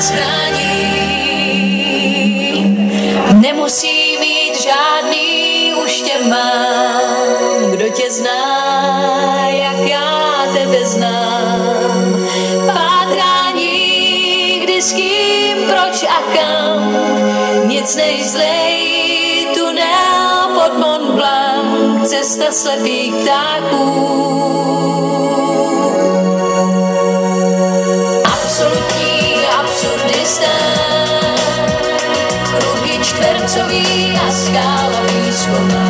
nás chrání. Nemusí mít žádný, už tě mám, kdo tě zná, jak já tebe znám. Pátrání, kdy s kým, proč a kam, nic než tunel pod Mont Blanc, cesta slepých ptáků. tercový a skála výzkumná.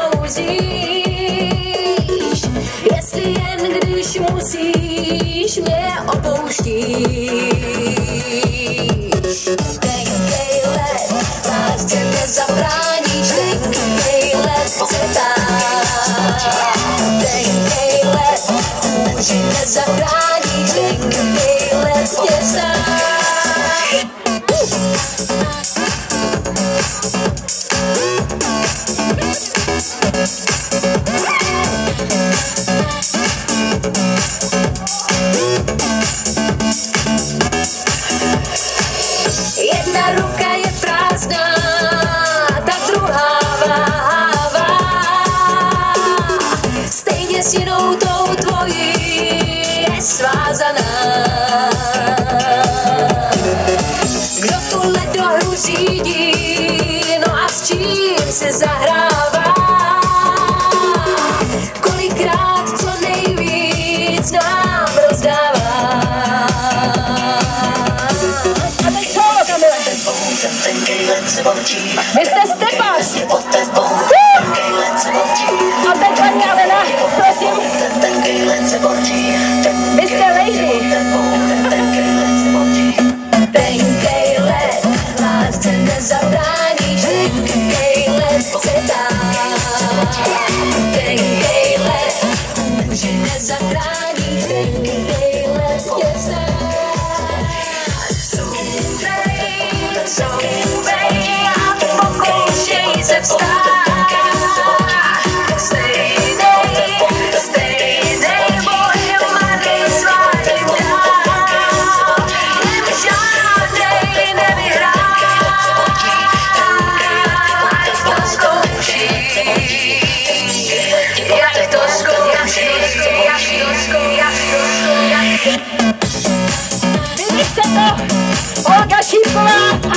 Zabrali rękę se zahrává. Kolikrát co nejvíc nám rozdává. A teď co, Kamile? Vy jste sagrado.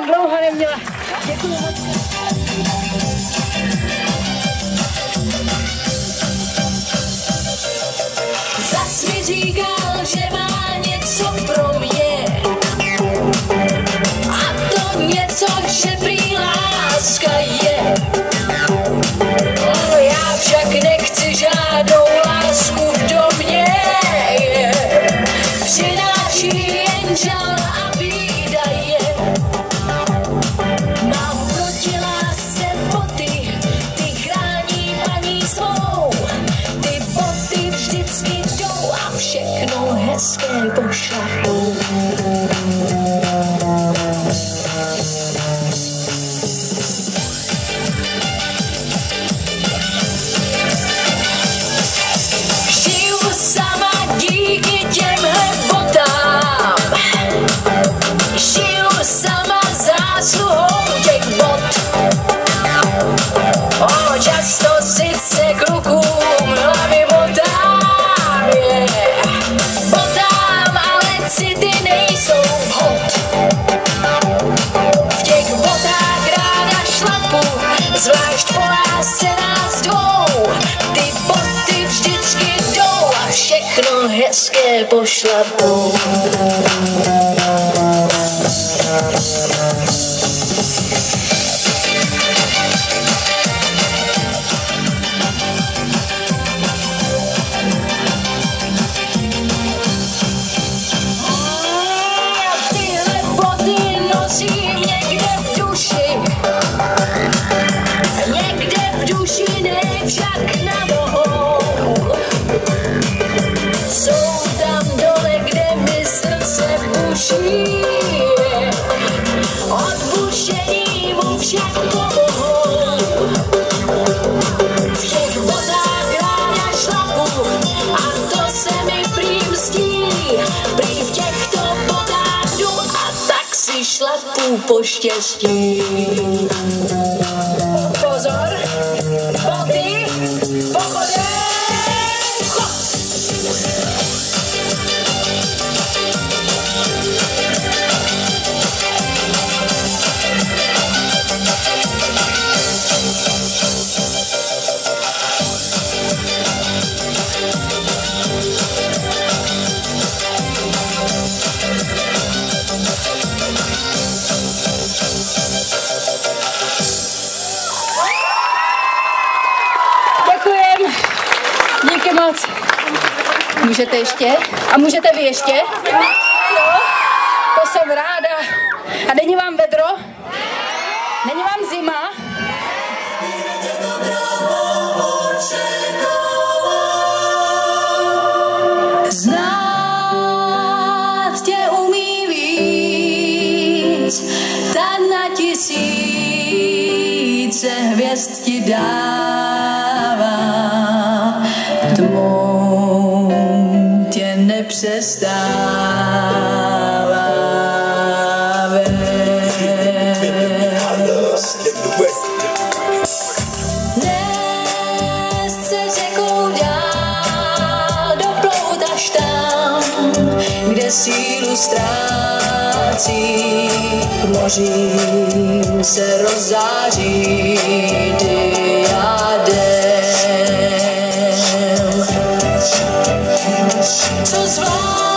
jsem dlouho neměla. Děkuji moc. Že má něco pro mě. A to něco, že prý láska je. trouble. poštěstí. Můžete ještě? A můžete vy ještě? Ano, to jsem ráda. A není vám vedro? Není vám zima? ztrácí, k mořím se rozáří jdem. Co zvlášť?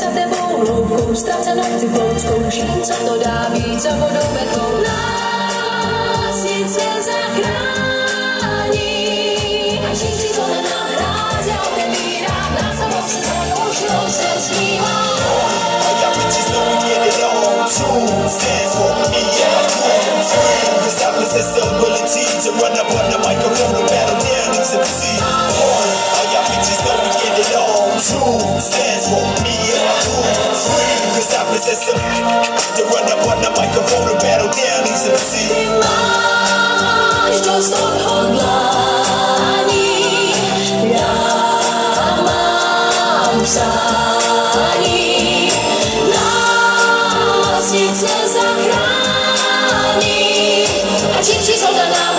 I'm tebou hloubkou, co to dá víc a vodou vetou. Nás nic nezachrání, až jich to nenahrá, se otevírá, se se. Já bych ti znovu měli i já, tvůj, tvůj, vystavili se co run up on Ojciec zachrani, a dzieci są dla nas.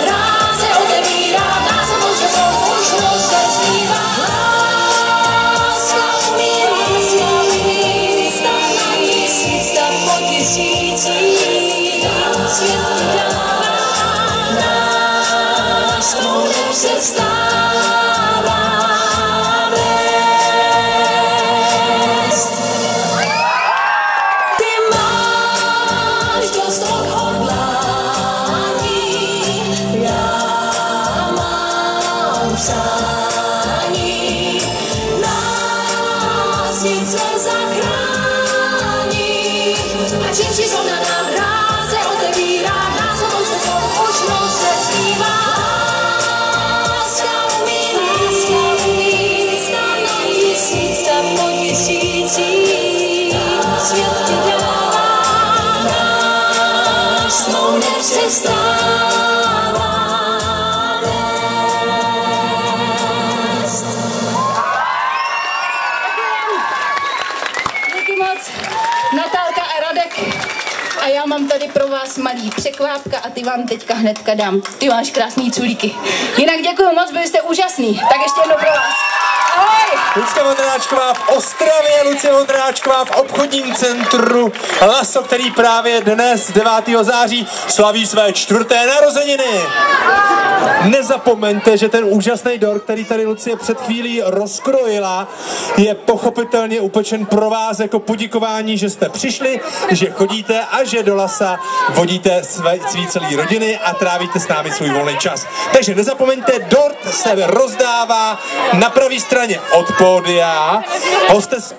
Pro vás malý překvápka a ty vám teďka hnedka dám. Ty máš krásný culíky. Jinak děkuji moc, byli jste úžasný. Tak ještě jednou pro vás. Lucka Vondráčková v Ostravě, Lucie Vondráčková v obchodním centru Laso, který právě dnes 9. září slaví své čtvrté narozeniny. Nezapomeňte, že ten úžasný dort, který tady Lucie před chvílí rozkrojila, je pochopitelně upečen pro vás jako poděkování, že jste přišli, že chodíte a že do lasa vodíte své, svý celý rodiny a trávíte s námi svůj volný čas. Takže nezapomeňte, dort se rozdává na pravé straně od pódia. Hostes